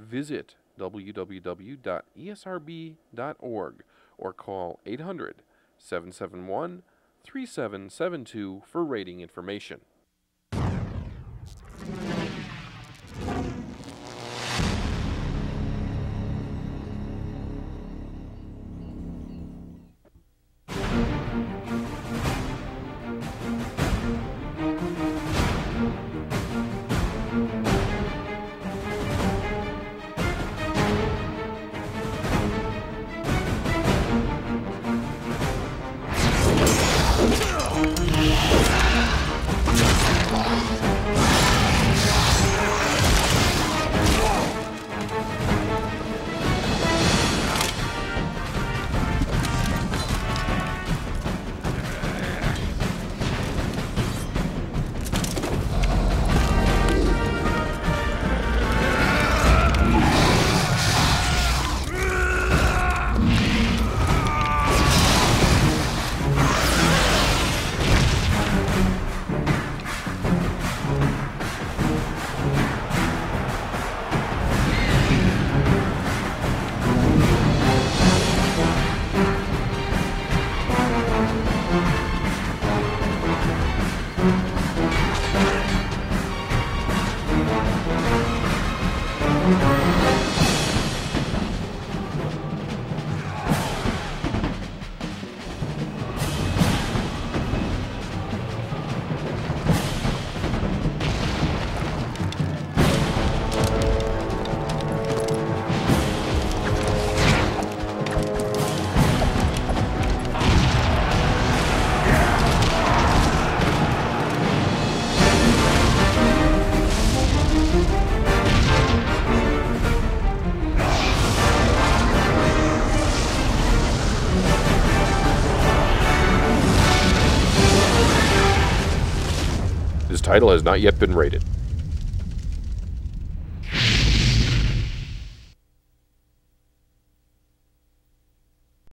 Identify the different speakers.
Speaker 1: visit www.esrb.org or call 800 771 3772 for rating information. This title has not yet been rated.